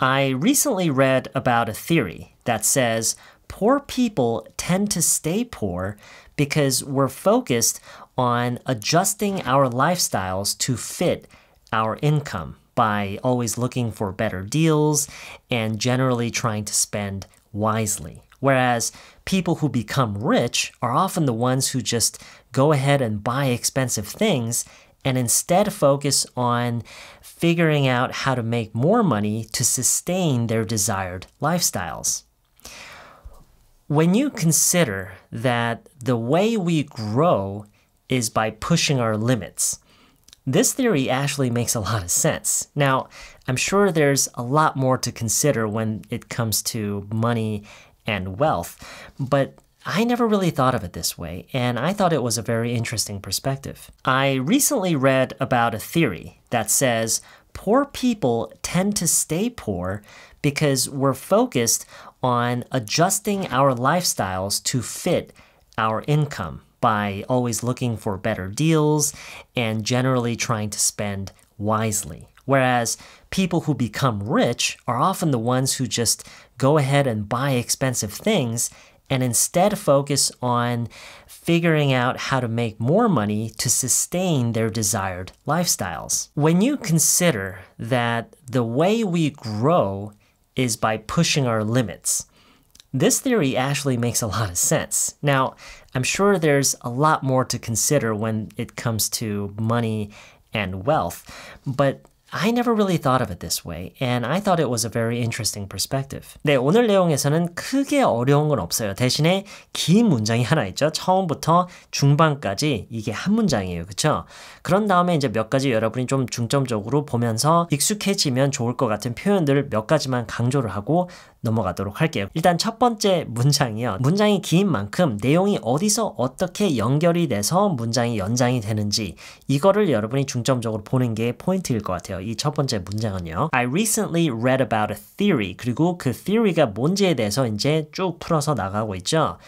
I recently read about a theory that says poor people tend to stay poor because we're focused on adjusting our lifestyles to fit our income by always looking for better deals and generally trying to spend wisely. Whereas people who become rich are often the ones who just go ahead and buy expensive things and instead focus on figuring out how to make more money to sustain their desired lifestyles. When you consider that the way we grow is by pushing our limits, this theory actually makes a lot of sense. Now, I'm sure there's a lot more to consider when it comes to money and wealth, but I never really thought of it this way, and I thought it was a very interesting perspective. I recently read about a theory that says poor people tend to stay poor because we're focused on adjusting our lifestyles to fit our income by always looking for better deals and generally trying to spend wisely. Whereas people who become rich are often the ones who just go ahead and buy expensive things and instead focus on figuring out how to make more money to sustain their desired lifestyles. When you consider that the way we grow is by pushing our limits, this theory actually makes a lot of sense. Now, I'm sure there's a lot more to consider when it comes to money and wealth, but I never really thought of it this way, and I thought it was a very interesting perspective. 네, 오늘 내용에서는 크게 어려운 건 없어요. 대신에 긴 문장이 하나 있죠. 처음부터 중반까지 이게 한 문장이에요. 그쵸? 그런 다음에 이제 몇 가지 여러분이 좀 중점적으로 보면서 익숙해지면 좋을 것 같은 표현들을 몇 가지만 강조를 하고 넘어가도록 할게요. 일단 첫 번째 문장이요. 문장이 긴 만큼 내용이 어디서 어떻게 연결이 돼서 문장이 연장이 되는지 이거를 여러분이 중점적으로 보는 게 포인트일 것 같아요. 이 첫 번째 문장은요. I recently read about a theory. 그리고 그 theory가 뭔지에 대해서 이제 쭉 풀어서 나가고 있죠.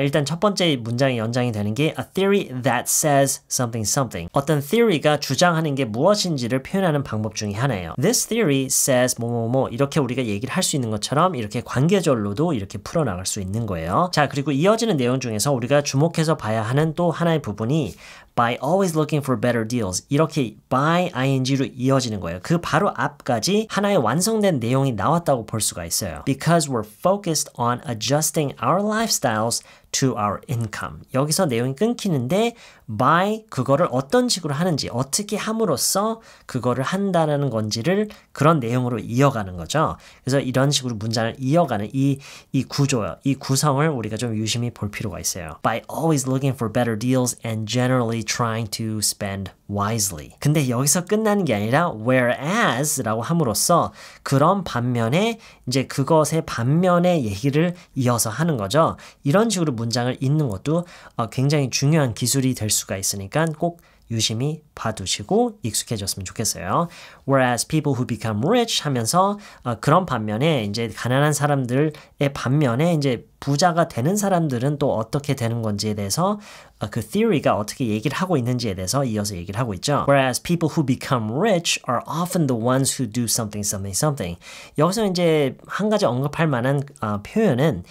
일단 첫 번째 문장이 연장이 되는 게 a theory that says something something. 어떤 theory가 주장하는 게 무엇인지를 표현하는 방법 중에 하나예요. This theory says 뭐뭐뭐 이렇게 우리가 얘기를 할 수 있는 것처럼 이렇게 관계절로도 이렇게 풀어나갈 수 있는 거예요. 자 그리고 이어지는 내용 중에서 우리가 주목해서 봐야 하는 또 하나의 부분이 by always looking for better deals 이렇게 by ing로 이어지는 거예요. 그 바로 앞까지 하나의 완성된 내용이 나왔다고 볼 수가 있어요. Because we're focused on adjusting our lifestyles to our income. 여기서 내용이 끊기는데 by 그거를 어떤 식으로 하는지 어떻게 함으로써 그거를 한다는 건지를 그런 내용으로 이어가는 거죠. 그래서 이런 식으로 문장을 이어가는 이, 이 구조요. 이 구성을 우리가 좀 유심히 볼 필요가 있어요. By always looking for better deals and generally trying to spend wisely. 근데 여기서 끝나는 게 아니라 whereas라고 함으로써 그런 반면에 이제 그것의 반면의 얘기를 이어서 하는 거죠. 이런 식으로 문장을 읽는 것도 굉장히 중요한 기술이 될 수가 있으니까 꼭 유심히 봐두시고 익숙해졌으면 좋겠어요. Whereas people who become rich 하면서 어, 그런 반면에 이제 가난한 사람들의 반면에 이제 부자가 되는 사람들은 또 어떻게 되는 건지에 대해서 어, 그 theory가 어떻게 얘기를 하고 있는지에 대해서 이어서 얘기를 하고 있죠. Whereas people who become rich are often the ones who do something, something, something. 여기서 이제 한 가지 언급할 만한 어, 표현은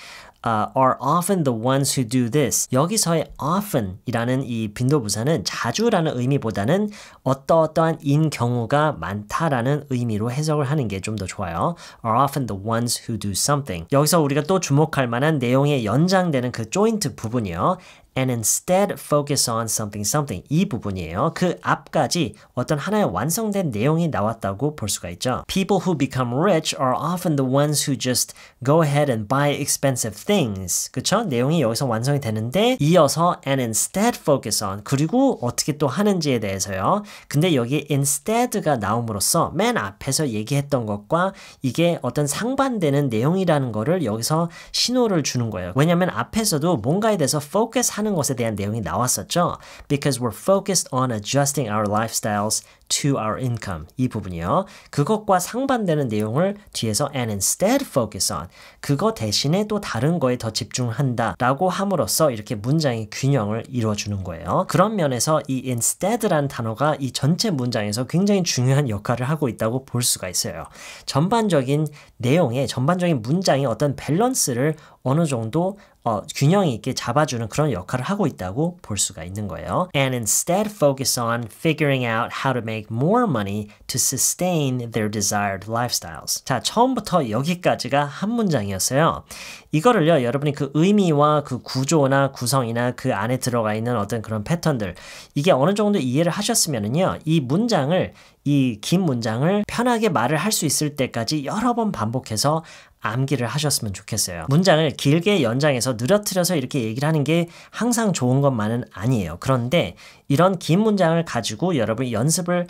uh, are often the ones who do this. 여기서의 often이라는 이 빈도부사는 자주라는 의미보다는 어떠어떠한 인 경우가 많다라는 의미로 해석을 하는 게 좀 더 좋아요. are often the ones who do something. 여기서 우리가 또 주목할 만한 내용의 연장되는 그 조인트 부분이요. And instead focus on something something 이 부분이에요. 그 앞까지 어떤 하나의 완성된 내용이 나왔다고 볼 수가 있죠. People who become rich are often the ones who just go ahead and buy expensive things. 그쵸? 내용이 여기서 완성이 되는데 이어서 and instead focus on 그리고 어떻게 또 하는지에 대해서요. 근데 여기 instead가 나옴으로써 맨 앞에서 얘기했던 것과 이게 어떤 상반되는 내용이라는 거를 여기서 신호를 주는 거예요. 왜냐면 앞에서도 뭔가에 대해서 focus 하는 것에 대한 내용이 나왔었죠. Because we're focused on adjusting our lifestyles to our income 이 부분이요. 그것과 상반되는 내용을 뒤에서 and instead focus on 그거 대신에 또 다른 거에 더 집중한다라고 함으로써 이렇게 문장의 균형을 이루어주는 거예요. 그런 면에서 이 instead란 단어가 이 전체 문장에서 굉장히 중요한 역할을 하고 있다고 볼 수가 있어요. 전반적인 내용에 전반적인 문장의 어떤 밸런스를 어느 정도 어, 균형 있게 잡아주는 그런 역할을 하고 있다고 볼 수가 있는 거예요. And instead focus on figuring out how to make more money to sustain their desired lifestyles. 자, 처음부터 여기까지가 한 문장이었어요. 이거를요, 여러분이 그 의미와 그 구조나 구성이나 그 안에 들어가 있는 어떤 그런 패턴들, 이게 어느 정도 이해를 하셨으면은요, 이 문장을 이 긴 문장을 편하게 말을 할 수 있을 때까지 여러 번 반복해서 암기를 하셨으면 좋겠어요. 문장을 길게 연장해서 늘어뜨려서 이렇게 얘기를 하는 게 항상 좋은 것만은 아니에요. 그런데 이런 긴 문장을 가지고 여러분이 연습을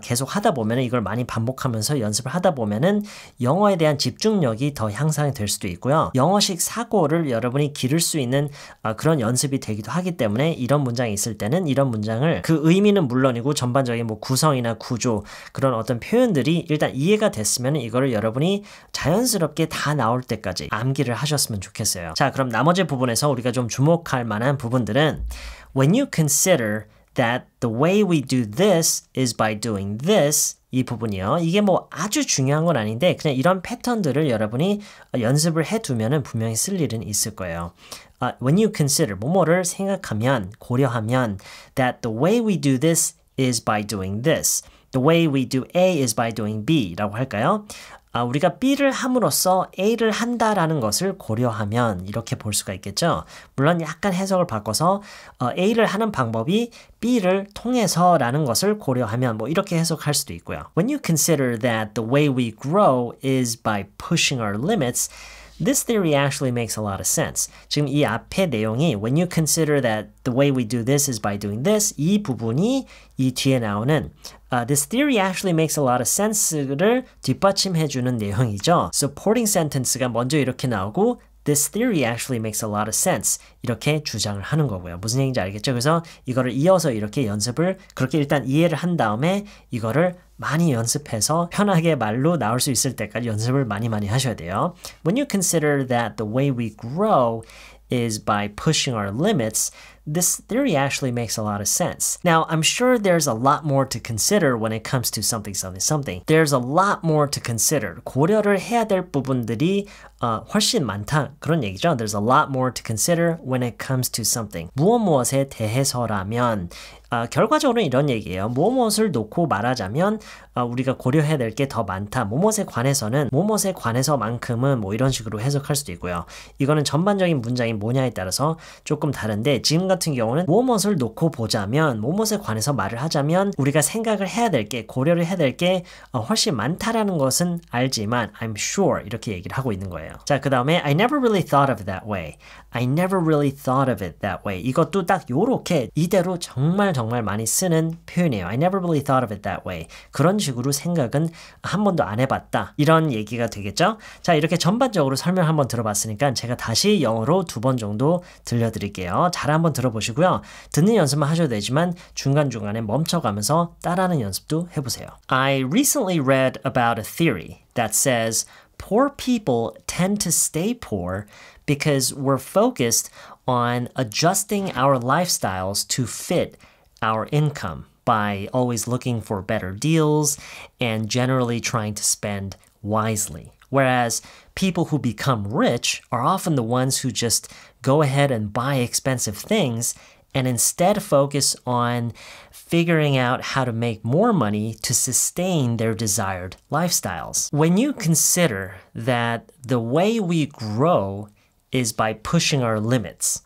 계속 하다 보면 이걸 많이 반복하면서 연습을 하다 보면은 영어에 대한 집중력이 더 향상이 될 수도 있고요. 영어식 사고를 여러분이 기를 수 있는 그런 연습이 되기도 하기 때문에 이런 문장이 있을 때는 이런 문장을 그 의미는 물론이고 전반적인 뭐 구성이나 구조 그런 어떤 표현들이 일단 이해가 됐으면 이거를 여러분이 자연스럽게 다 나올 때까지 암기를 하셨으면 좋겠어요. 자, 그럼 나머지 부분에서 우리가 좀 주목할 만한 부분들은 when you consider that the way we do this is by doing this 이 부분이요. 이게 뭐 아주 중요한 건 아닌데 그냥 이런 패턴들을 여러분이 연습을 해두면은 분명히 쓸 일은 있을 거예요. Uh, when you consider 뭐뭐를 생각하면 고려하면 that the way we do this is by doing this. The way we do A is by doing B라고 할까요? 아, 우리가 B를 함으로써 A를 한다라는 것을 고려하면 이렇게 볼 수가 있겠죠. 물론 약간 해석을 바꿔서 어, A를 하는 방법이 B를 통해서라는 것을 고려하면 뭐 이렇게 해석할 수도 있고요. When you consider that the way we grow is by pushing our limits, This theory actually makes a lot of sense. 지금 이 앞의 내용이 when you consider that the way we do this is by doing this 이 부분이 이 뒤에 나오는 uh, this theory actually makes a lot of sense를 뒷받침해 주는 내용이죠. supporting sentence가 먼저 이렇게 나오고 This theory actually makes a lot of sense. 이렇게 주장을 하는 거고요. 무슨 얘기인지 알겠죠? 그래서 이거를 이어서 이렇게 연습을 그렇게 일단 이해를 한 다음에 이거를 많이 연습해서 편하게 말로 나올 수 있을 때까지 연습을 많이 많이 하셔야 돼요. When you consider that the way we grow is by pushing our limits, this theory actually makes a lot of sense. Now, I'm sure there's a lot more to consider when it comes to something, something, something. There's a lot more to consider. 고려를 해야 될 부분들이 어, 훨씬 많다. 그런 얘기죠. There's a lot more to consider when it comes to something. 무엇 무엇에 대해서라면 어, 결과적으로는 이런 얘기예요. 무엇을 놓고 말하자면 어, 우리가 고려해야 될 게 더 많다. 무엇에 관해서는 무엇에 관해서만큼은 뭐 이런 식으로 해석할 수도 있고요. 이거는 전반적인 문장이 뭐냐에 따라서 조금 다른데 지금 같은 경우는 무엇을 놓고 보자면 무엇에 관해서 말을 하자면 우리가 생각을 해야 될 게 고려를 해야 될게 어, 훨씬 많다라는 것은 알지만 I'm sure 이렇게 얘기를 하고 있는 거예요. 자, 그 다음에 I never really thought of it that way. I never really thought of it that way. 이것도 딱 요렇게 이대로 정말 정말 많이 쓰는 표현이에요. I never really thought of it that way. 그런 식으로 생각은 한 번도 안 해봤다. 이런 얘기가 되겠죠? 자, 이렇게 전반적으로 설명 한번 들어봤으니까 제가 다시 영어로 두 번 정도 들려드릴게요. 잘 한번 들어보시고요. 듣는 연습만 하셔도 되지만 중간중간에 멈춰가면서 따라하는 연습도 해보세요. I recently read about a theory that says poor people tend to stay poor because we're focused on adjusting our lifestyles to fit our income by always looking for better deals and generally trying to spend wisely. Whereas people who become rich are often the ones who just go ahead and buy expensive things and instead focus on figuring out how to make more money to sustain their desired lifestyles. When you consider that the way we grow is by pushing our limits,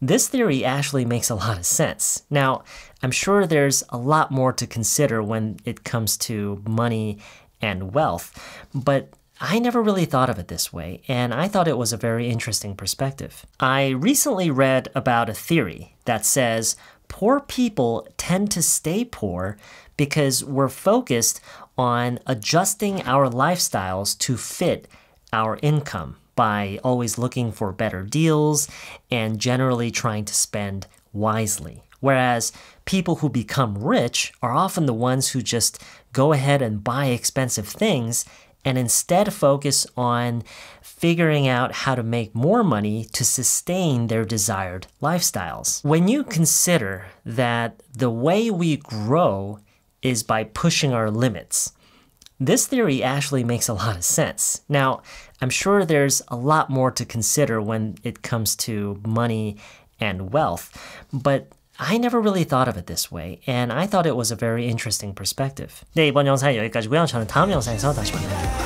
this theory actually makes a lot of sense. Now, I'm sure there's a lot more to consider when it comes to money and wealth, but I never really thought of it this way, and I thought it was a very interesting perspective. I recently read about a theory that says poor people tend to stay poor because we're focused on adjusting our lifestyles to fit our income by always looking for better deals and generally trying to spend wisely. Whereas people who become rich are often the ones who just go ahead and buy expensive things and instead focus on figuring out how to make more money to sustain their desired lifestyles. When you consider that the way we grow is by pushing our limits, this theory actually makes a lot of sense. Now, I'm sure there's a lot more to consider when it comes to money and wealth, but I never really thought of it this way, and I thought it was a very interesting perspective. 네, 이번 영상 여기까지고요. 저는 다음 영상에서 다시 만날게요.